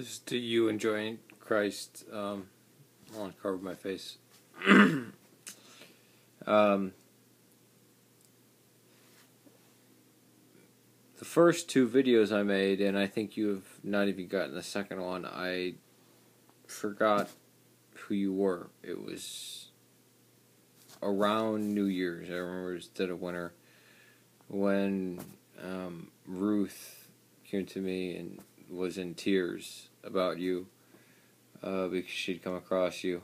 This is to you enjoying Christ. Um, I want to cover my face. um, the first two videos I made, and I think you have not even gotten the second one, I forgot who you were. It was around New Year's. I remember it was dead of winter when um, Ruth came to me and was in tears about you uh, because she'd come across you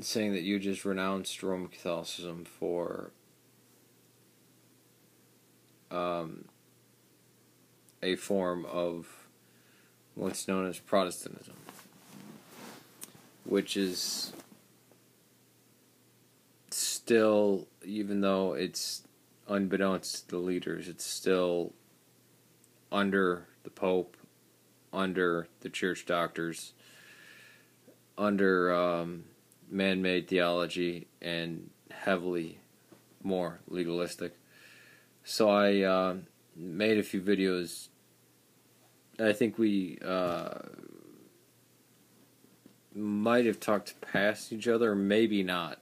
saying that you just renounced Roman Catholicism for um, a form of what's known as Protestantism, which is still, even though it's unbeknownst to the leaders, it's still under the Pope, under the church doctors, under um, man made theology, and heavily more legalistic. So I uh, made a few videos. I think we uh, might have talked past each other, maybe not.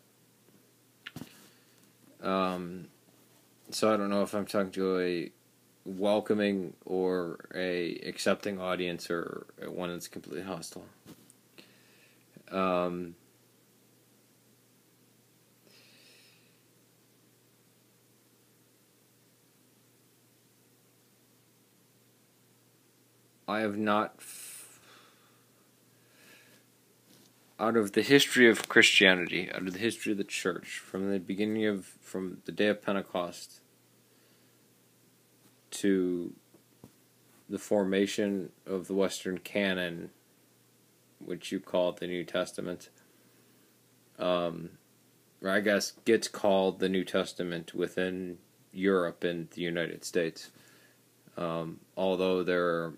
Um, so I don't know if I'm talking to a welcoming or a accepting audience or one that's completely hostile. Um, I have not, f- out of the history of Christianity, out of the history of the church, from the beginning of, from the day of Pentecost to the formation of the Western canon, which you call the New Testament, um, or I guess gets called the New Testament within Europe and the United States. Um, although there are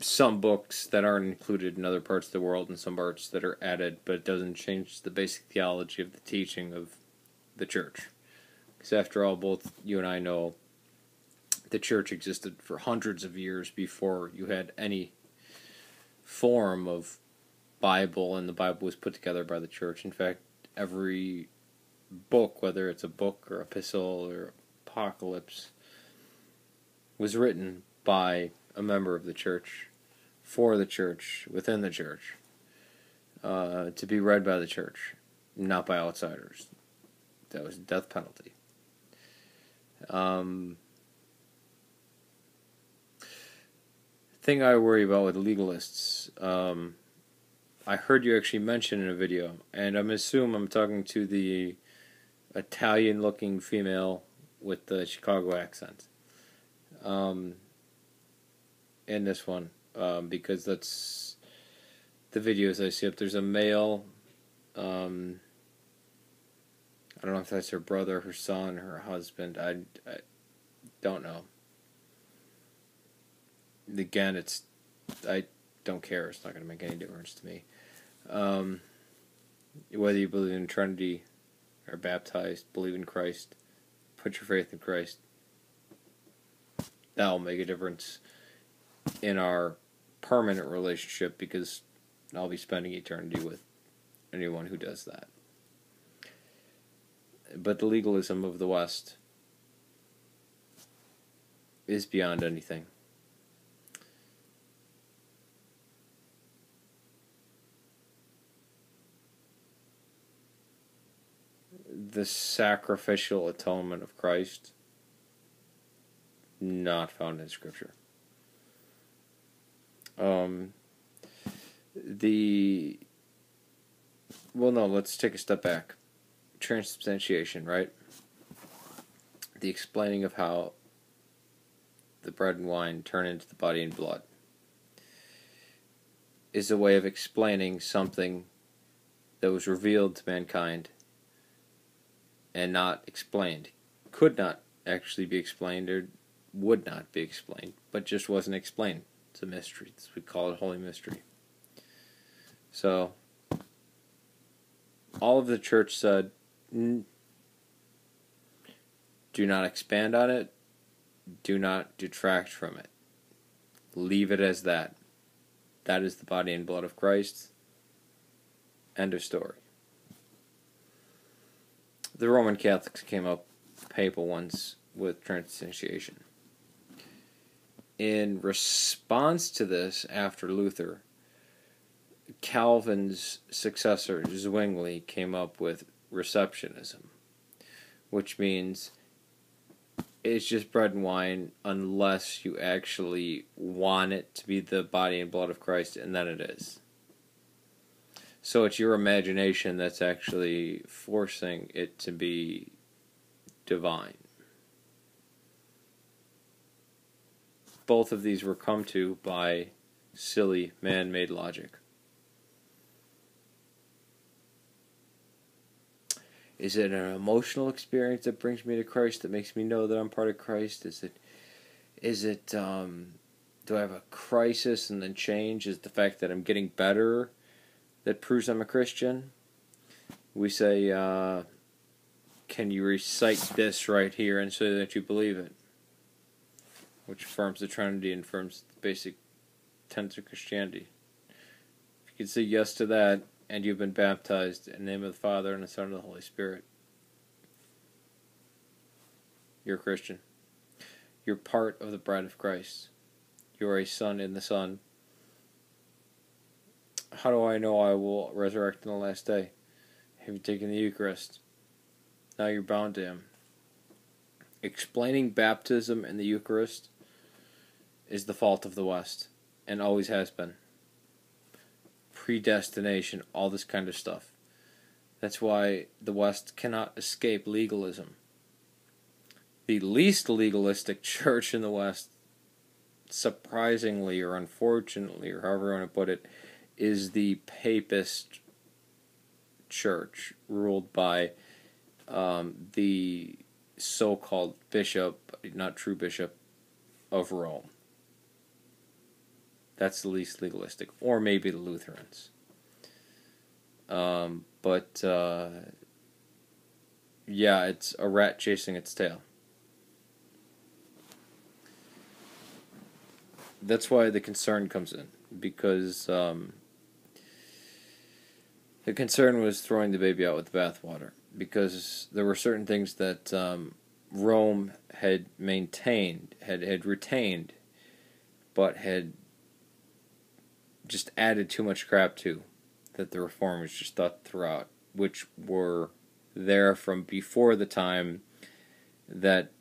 some books that aren't included in other parts of the world and some parts that are added, but it doesn't change the basic theology of the teaching of the church. Because after all, both you and I know the church existed for hundreds of years before you had any form of Bible, and the Bible was put together by the church. In fact, every book, whether it's a book or epistle or apocalypse, was written by a member of the church, for the church, within the church, uh, to be read by the church, not by outsiders. That was death penalty. Um, thing I worry about with legalists, um, I heard you actually mention in a video, and I'm assume I'm talking to the Italian-looking female with the Chicago accent. Um, in this one, um, because that's the videos I see up. There's a male. Um, I don't know if that's her brother, her son, her husband. I, I don't know. Again, it's I don't care. It's not going to make any difference to me. Um, whether you believe in Trinity, are baptized, believe in Christ, put your faith in Christ. That will make a difference in our permanent relationship because I'll be spending eternity with anyone who does that. But the legalism of the West is beyond anything. The sacrificial atonement of Christ, not found in Scripture. Um, the well, no. Let's take a step back. Transubstantiation, right? The explaining of how the bread and wine turn into the body and blood is a way of explaining something that was revealed to mankind and not explained. Could not actually be explained or would not be explained, but just wasn't explained. It's a mystery. We call it Holy Mystery. So, all of the church said, Mm. do not expand on it, Do not detract from it. Leave it as that. That is the body and blood of Christ. End of story. The Roman Catholics came up papal ones with transubstantiation. In response to this, after Luther, Calvin's successor, Zwingli, came up with receptionism, which means it's just bread and wine unless you actually want it to be the body and blood of Christ, and then it is. So it's your imagination that's actually forcing it to be divine. Both of these were come to by silly man made logic. Is it an emotional experience that brings me to Christ that makes me know that I'm part of Christ? Is it is it um, do I have a crisis and then change? Is the fact that I'm getting better that proves I'm a Christian? We say, uh, can you recite this right here and say that you believe it? Which affirms the Trinity and affirms the basic tenets of Christianity. If you can say yes to that, and you've been baptized in the name of the Father and the Son and the Holy Spirit. You're a Christian. You're part of the bride of Christ. You're a son in the Son. How do I know I will resurrect in the last day? Have you taken the Eucharist? Now you're bound to Him. Explaining baptism and the Eucharist is the fault of the West, and always has been predestination, all this kind of stuff. That's why the West cannot escape legalism. The least legalistic church in the West, surprisingly or unfortunately, or however you want to put it, is the papist church ruled by um, the so called bishop, not true bishop, of Rome. That's the least legalistic, or maybe the Lutherans. Um, but uh, yeah, it's a rat chasing its tail. That's why the concern comes in because um, the concern was throwing the baby out with the bathwater because there were certain things that um, Rome had maintained, had had retained, but had just added too much crap to that the reformers just thought throughout, which were there from before the time that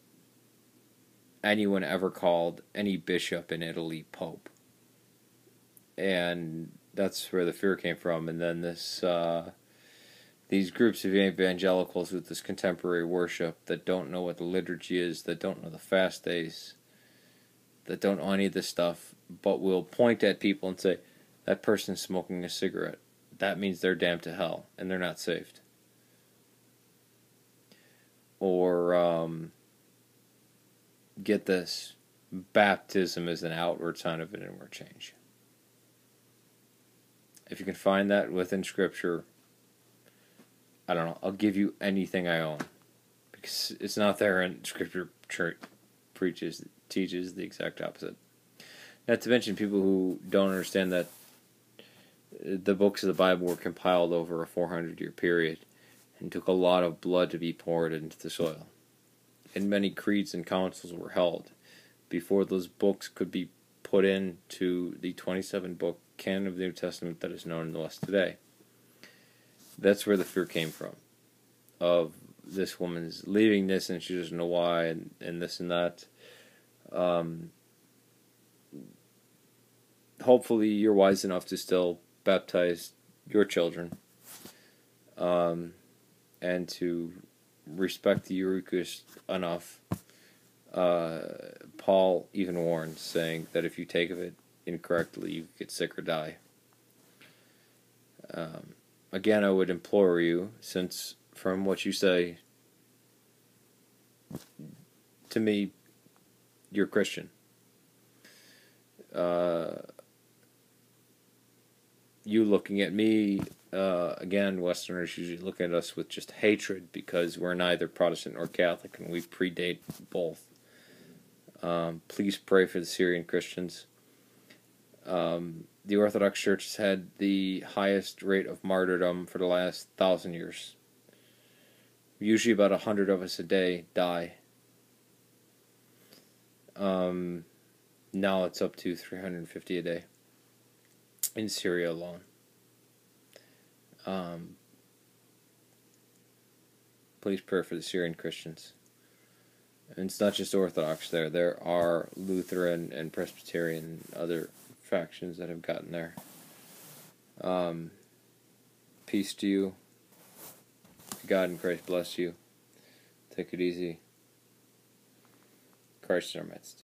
anyone ever called any bishop in Italy pope. And that's where the fear came from. And then this uh, these groups of evangelicals with this contemporary worship that don't know what the liturgy is, that don't know the fast days, that don't know any of this stuff, but will point at people and say, that person's smoking a cigarette. That means they're damned to hell and they're not saved. Or, um, get this baptism is an outward sign of an inward change. If you can find that within Scripture, I don't know, I'll give you anything I own. Because it's not there and Scripture church preaches, teaches the exact opposite. Not to mention people who don't understand that the books of the Bible were compiled over a 400 year period and took a lot of blood to be poured into the soil. And many creeds and councils were held before those books could be put into the 27 book canon of the New Testament that is known the West today. That's where the fear came from of this woman's leaving this and she doesn't know why and, and this and that. Um, hopefully, you're wise enough to still baptize your children um, and to respect the Eucharist enough. Uh, Paul even warns, saying that if you take of it incorrectly, you get sick or die. Um, again, I would implore you, since from what you say, to me, you're Christian. Uh, you looking at me, uh, again, Westerners usually look at us with just hatred because we're neither Protestant nor Catholic and we predate both. Um, please pray for the Syrian Christians. Um, the Orthodox Church has had the highest rate of martyrdom for the last thousand years. Usually, about a hundred of us a day die. Um, now it's up to 350 a day in Syria alone. Um, please pray for the Syrian Christians. And it's not just Orthodox there. There are Lutheran and Presbyterian and other factions that have gotten there. Um, peace to you. God and Christ bless you. Take it easy. Christ in our midst.